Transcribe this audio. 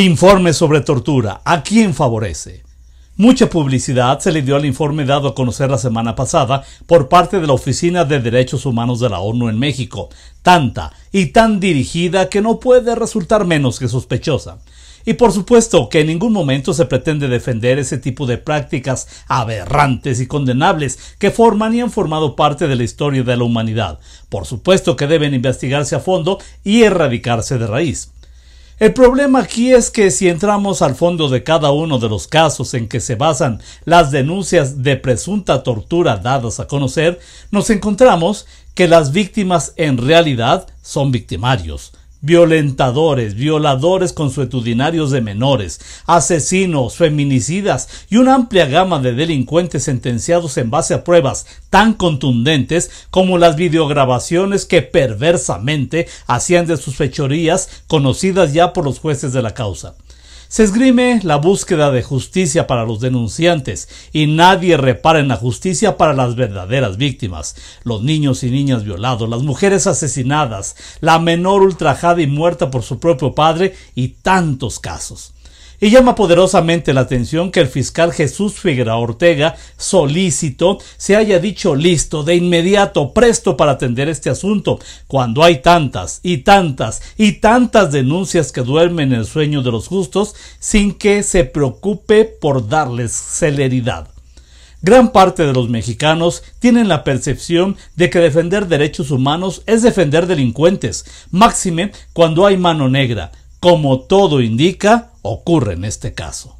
Informe sobre tortura. ¿A quién favorece? Mucha publicidad se le dio al informe dado a conocer la semana pasada por parte de la Oficina de Derechos Humanos de la ONU en México, tanta y tan dirigida que no puede resultar menos que sospechosa. Y por supuesto que en ningún momento se pretende defender ese tipo de prácticas aberrantes y condenables que forman y han formado parte de la historia de la humanidad. Por supuesto que deben investigarse a fondo y erradicarse de raíz. El problema aquí es que si entramos al fondo de cada uno de los casos en que se basan las denuncias de presunta tortura dadas a conocer, nos encontramos que las víctimas en realidad son victimarios, violentadores, violadores consuetudinarios de menores, asesinos, feminicidas y una amplia gama de delincuentes sentenciados en base a pruebas tan contundentes como las videograbaciones que perversamente hacían de sus fechorías conocidas ya por los jueces de la causa. Se esgrime la búsqueda de justicia para los denunciantes y nadie repara en la justicia para las verdaderas víctimas, los niños y niñas violados, las mujeres asesinadas, la menor ultrajada y muerta por su propio padre y tantos casos. Y llama poderosamente la atención que el fiscal Jesús Figueroa Ortega, solícito, se haya dicho listo, de inmediato, presto para atender este asunto, cuando hay tantas y tantas y tantas denuncias que duermen en el sueño de los justos, sin que se preocupe por darles celeridad. Gran parte de los mexicanos tienen la percepción de que defender derechos humanos es defender delincuentes, máxime cuando hay mano negra, como todo indica, ocurre en este caso.